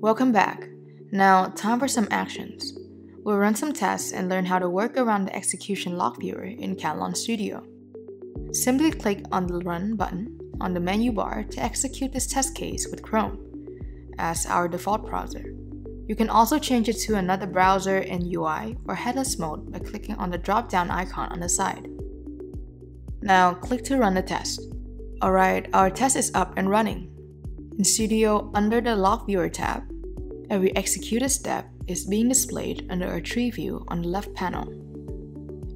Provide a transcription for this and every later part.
Welcome back. Now, time for some actions. We'll run some tests and learn how to work around the execution log viewer in Katalon Studio. Simply click on the Run button on the menu bar to execute this test case with Chrome as our default browser. You can also change it to another browser in UI or headless mode by clicking on the drop down icon on the side. Now, click to run the test. Alright, our test is up and running. In Studio, under the Log Viewer tab, every executed step is being displayed under a tree view on the left panel.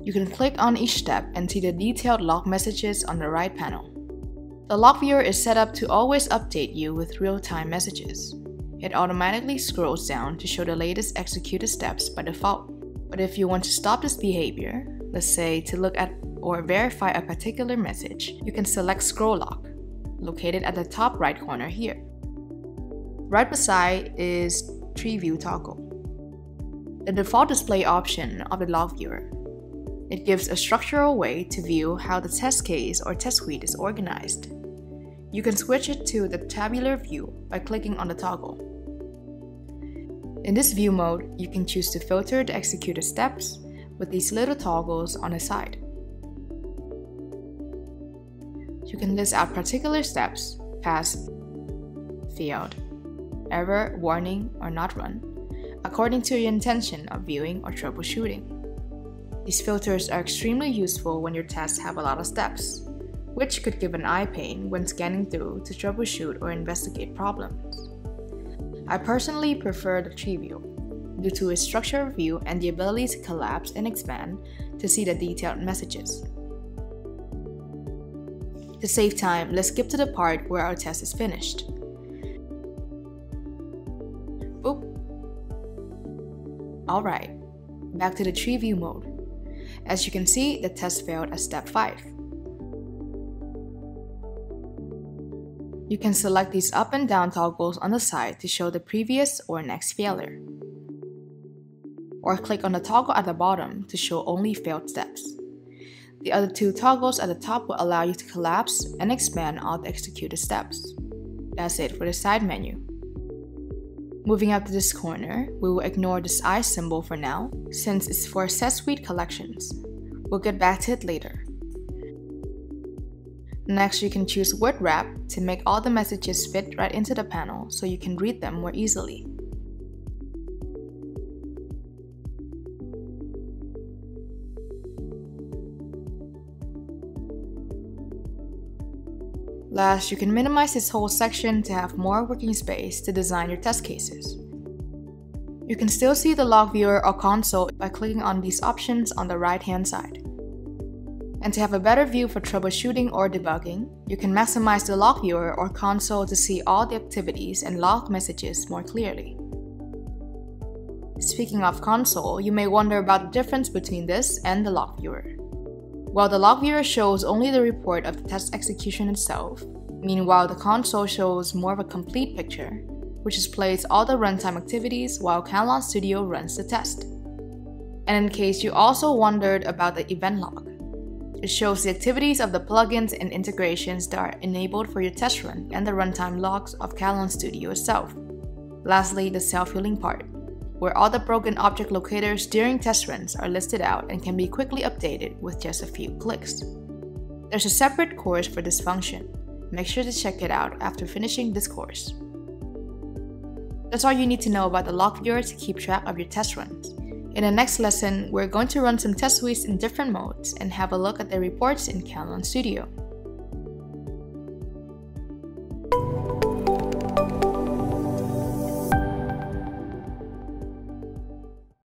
You can click on each step and see the detailed log messages on the right panel. The log viewer is set up to always update you with real-time messages. It automatically scrolls down to show the latest executed steps by default. But if you want to stop this behavior, let's say to look at or verify a particular message, you can select Scroll Lock located at the top right corner here. Right beside is Tree View toggle, the default display option of the log viewer. It gives a structural way to view how the test case or test suite is organized. You can switch it to the tabular view by clicking on the toggle. In this view mode, you can choose to filter the executed steps with these little toggles on the side. You can list out particular steps, pass, failed, error, warning, or not run, according to your intention of viewing or troubleshooting. These filters are extremely useful when your tests have a lot of steps, which could give an eye pain when scanning through to troubleshoot or investigate problems. I personally prefer the tree view due to its structured view and the ability to collapse and expand to see the detailed messages. To save time, let's skip to the part where our test is finished. Oop. Alright, back to the tree view mode. As you can see, the test failed at step 5. You can select these up and down toggles on the side to show the previous or next failure. Or click on the toggle at the bottom to show only failed steps. The other two toggles at the top will allow you to collapse and expand all the executed steps. That's it for the side menu. Moving up to this corner, we will ignore this eye symbol for now, since it's for test suite collections. We'll get back to it later. Next, you can choose word wrap to make all the messages fit right into the panel so you can read them more easily. Last, you can minimize this whole section to have more working space to design your test cases. You can still see the log viewer or console by clicking on these options on the right hand side. And to have a better view for troubleshooting or debugging, you can maximize the log viewer or console to see all the activities and log messages more clearly. Speaking of console, you may wonder about the difference between this and the log viewer. While the log viewer shows only the report of the test execution itself, meanwhile the console shows more of a complete picture, which displays all the runtime activities while Katalon Studio runs the test. And in case you also wondered about the event log, it shows the activities of the plugins and integrations that are enabled for your test run and the runtime logs of Katalon Studio itself. Lastly, the self-healing part where all the broken object locators during test runs are listed out and can be quickly updated with just a few clicks. There's a separate course for this function. Make sure to check it out after finishing this course. That's all you need to know about the log viewer to keep track of your test runs. In the next lesson, we're going to run some test suites in different modes and have a look at the reports in Katalon Studio.